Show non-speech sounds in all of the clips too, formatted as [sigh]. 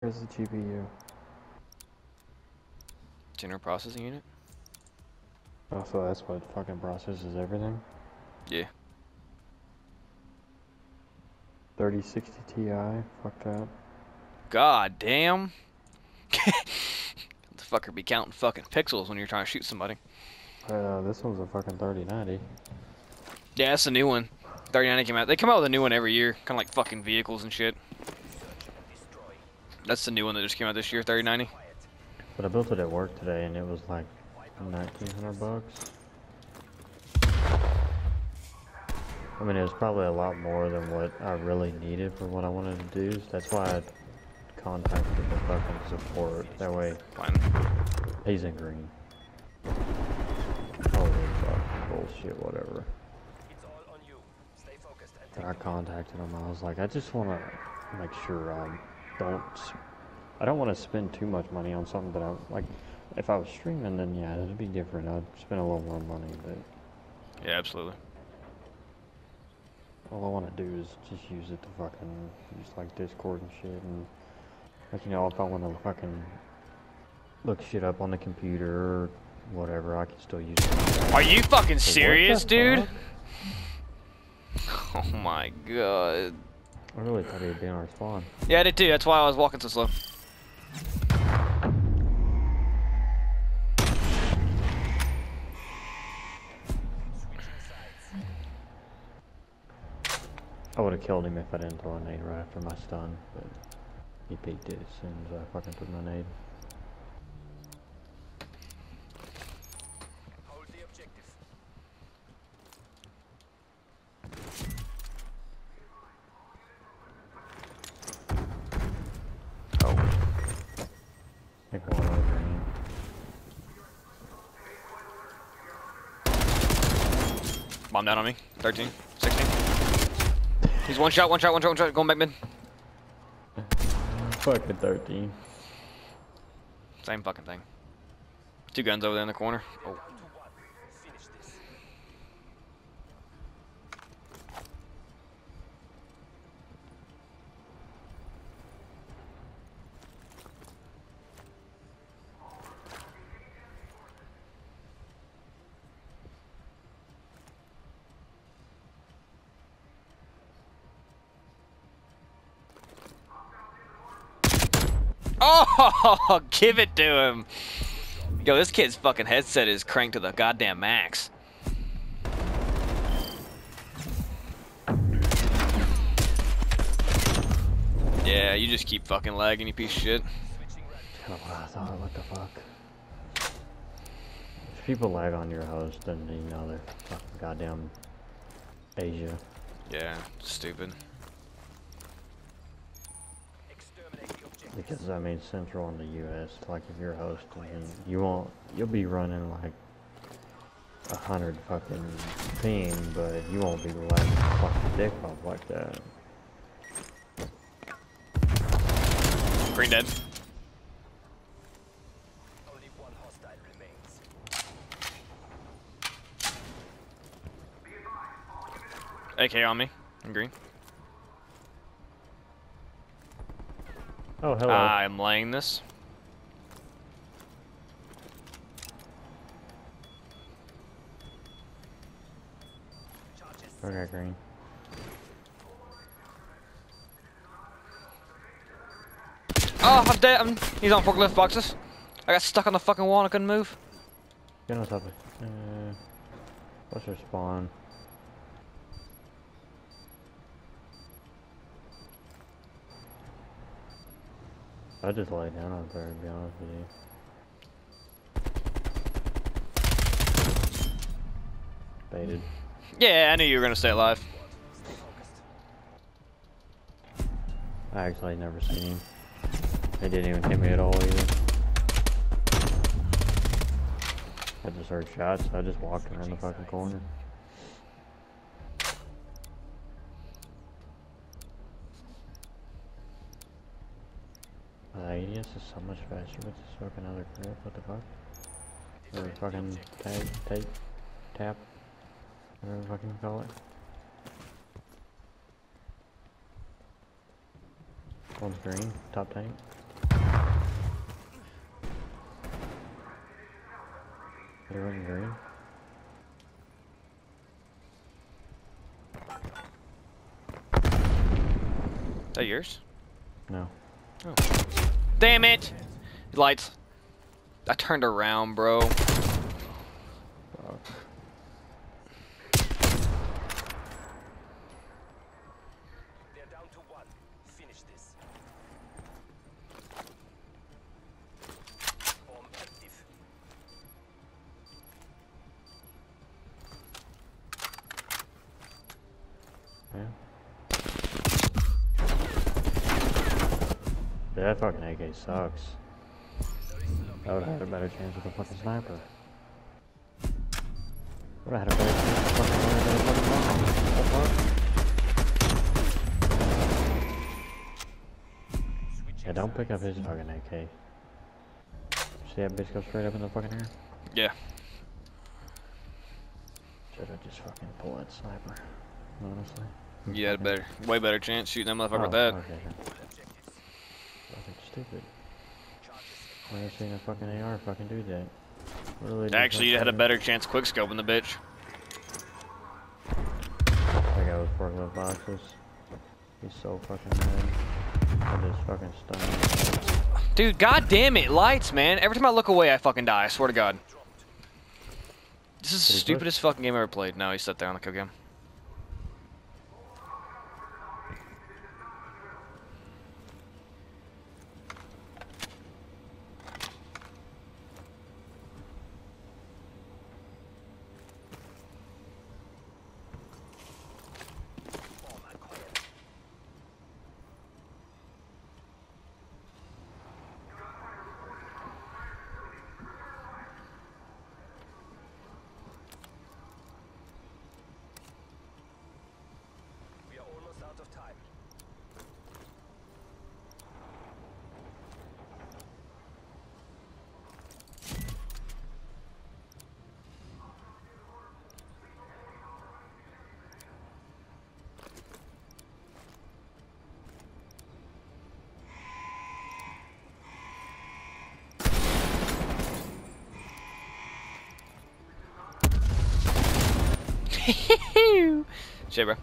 Where's the GPU? General processing unit? Oh, so that's what fucking processes everything? Yeah. 3060 Ti? Fuck that. God damn. [laughs] the fucker be counting fucking pixels when you're trying to shoot somebody. Uh, this one's a fucking 3090. Yeah, that's the new one. 3090 came out. They come out with a new one every year, kind of like fucking vehicles and shit. That's the new one that just came out this year, 3090. But I built it at work today and it was like 1900 bucks. I mean, it was probably a lot more than what I really needed for what I wanted to do. So that's why I contacted the fucking support. That way, Fine. he's in green. Holy fuck, bullshit, whatever. I contacted him. I was like, I just want to make sure I don't. I don't want to spend too much money on something that I like. If I was streaming, then yeah, it'd be different. I'd spend a little more money, but Yeah, absolutely. all I want to do is just use it to fucking use like Discord and shit, and like you know, if I want to fucking look shit up on the computer or whatever, I can still use it. Are you fucking serious, dude? fuck? [laughs] Oh my god. I really thought he'd be on our spawn. Yeah, I did too. That's why I was walking so slow. I would have killed him if I didn't throw a nade right after my stun, but he peeked it as soon as I fucking threw my nade. Oh. I think one over green. Bomb down on me. 13, 16. He's one shot, one shot, one shot, one shot. Going back mid. Fucking 13. Same fucking thing. Two guns over there in the corner. Oh. Oh, [laughs] give it to him. Yo, this kid's fucking headset is cranked to the goddamn max. Yeah, you just keep fucking lagging, you piece of shit. Kind of what What the fuck? If people lag on your host, then you know they're fucking goddamn Asia. Yeah, stupid. Because I mean, Central in the U.S., like if you're hosting, you won't, you'll be running like a hundred fucking ping, but you won't be lagging fucking dick off like that. Green dead. AK on me. I'm green. Oh, hello. I'm laying this. okay, green. Oh, I'm dead. I'm, he's on forklift boxes. I got stuck on the fucking wall and I couldn't move. Get on top of Uh, what's your spawn? I just lay down out there, to be honest with you. Baited. [laughs] Yeah, I knew you were gonna stay alive. I actually never seen him. He didn't even hit me at all either. I just heard shots, so I just walked around the fucking corner. Uh, ADS is so much faster with this fucking other grip, what the fuck? Or fucking tag, tape, tap, whatever the fucking call it. One's green, top tank. They in green. Is that yours? No. Oh. Damn it! Lights. I turned around, bro. Fuck. They're down to one. Finish this. Bomb active. Yeah. That fucking AK sucks. I would have had a better chance with a fucking sniper. Would have had a better chance with fucking one of those fucking bombs. What the fuck? Yeah, don't pick up his fucking AK. See that bitch go straight up in the fucking air? Yeah. Should have just fucking pulled that sniper. Honestly. You had a better, way better chance shooting that motherfucker Oh, with that. Okay. Fucking stupid. Why you seen a fucking AR fucking do that? Literally Actually, you had a better chance quick scoping the bitch. That guy was forklift boxes. He's so fucking mad. I just fucking stunned. Dude, god damn it, lights, man. Every time I look away, I fucking die. I swear to God. This is the he push? stupidest fucking game I ever played. No, he sat there on the kill game. [laughs] Shit, bro.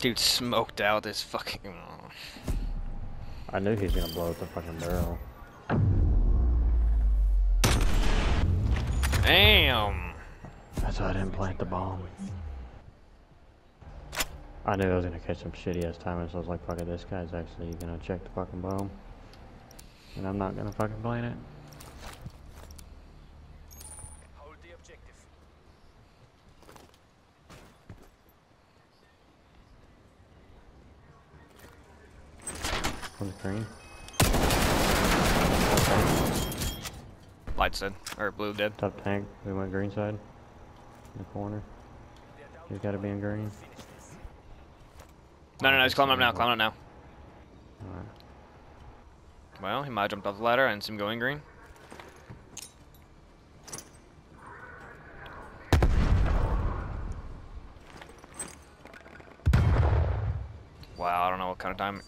Dude smoked out this fucking. I knew he was gonna blow up the fucking barrel. Damn. That's why I didn't plant the bomb. I knew I was gonna catch some shitty ass timing, so I was like, fuck it, this guy's actually gonna check the fucking bomb. And I'm not gonna fucking plant it. On the green. Lights dead. Or blue dead. Top tank, we went green side. In the corner. He's to gotta be in green. No, no, no, he's climbing up now, climbing up now. Alright. Well, he might have jumped off the ladder. and him going green. Wow, I don't know what kind of time.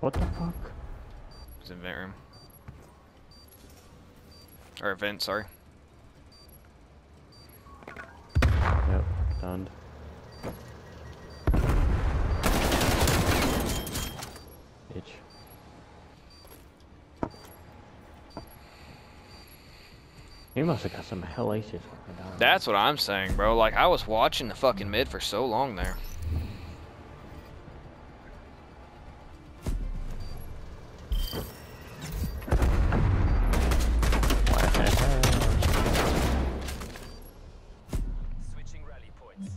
What the fuck? It's in vent room. Or vent, sorry. Yep, stunned. Bitch. He must have got some hellacious fucking. That's what I'm saying, bro. Like, I was watching the fucking mid for so long there. Switching rally points.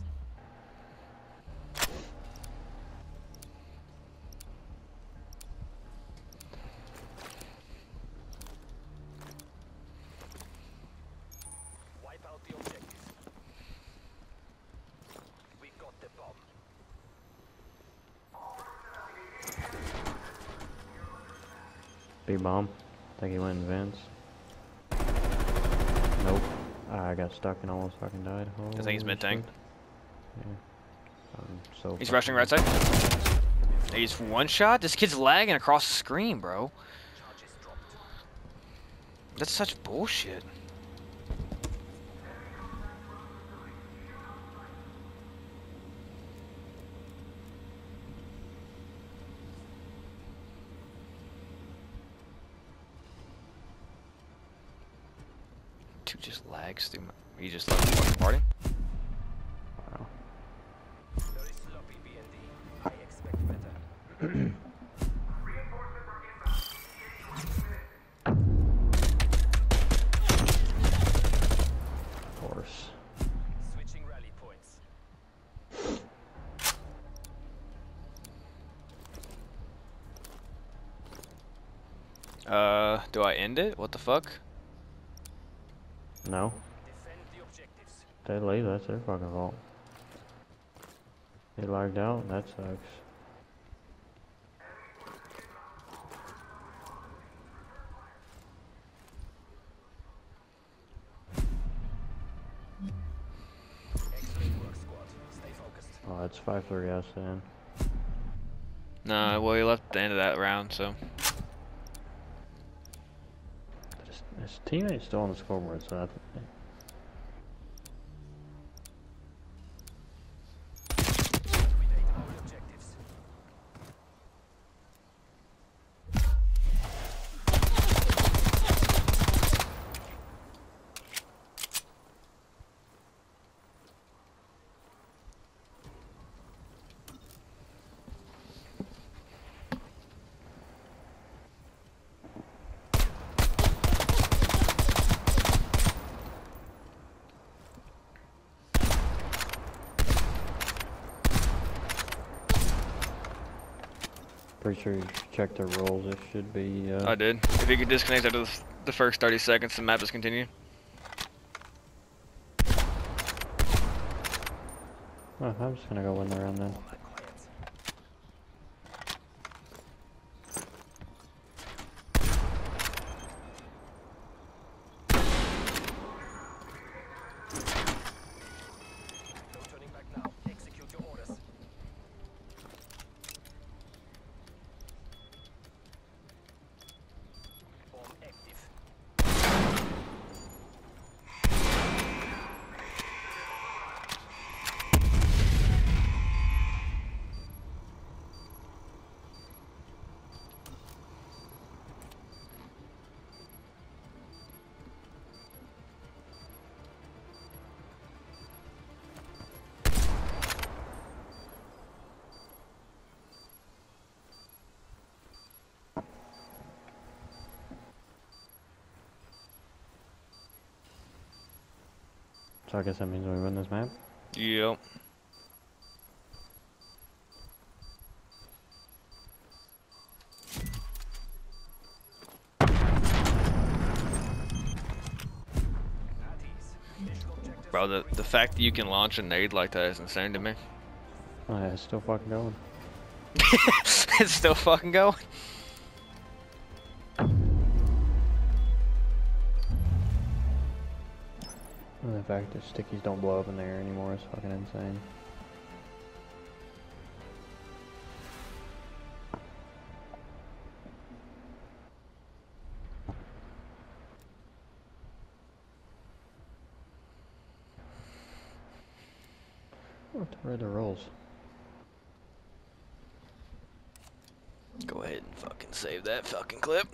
Wipe out the objective. We got the bomb. Big bomb. think he went in vents. Nope. I got stuck and almost fucking died. I think he's mid-tank. Yeah. I'm so He's rushing right side. He's one shot. This kid's lagging across the screen, bro. That's such bullshit. Dude just lags my. You just left the fucking party? Wow. Very sloppy, B&D. I expect better. Of course. Switching rally points. Uh, do I end it? What the fuck? No. They leave, that's their fucking fault. They lagged out, that sucks. Oh, that's 5-3 us then. No, well, he left at the end of that round, so. His, his teammate's still on the scoreboard, so that's... Liquidate our objectives. Pretty sure you checked the rules, it should be, uh... I did. If you could disconnect after the, first 30 seconds, the map is continued. Oh, I'm just gonna go in there and then. So I guess that means we win this map? Yep. At ease. Initial objectives. Bro, the, the fact that you can launch a nade like that is insane to me. Oh yeah, it's still fucking going. [laughs] it's still fucking going. Fact that stickies don't blow up in the air anymore is fucking insane. What the rolls? Go ahead and fucking save that fucking clip.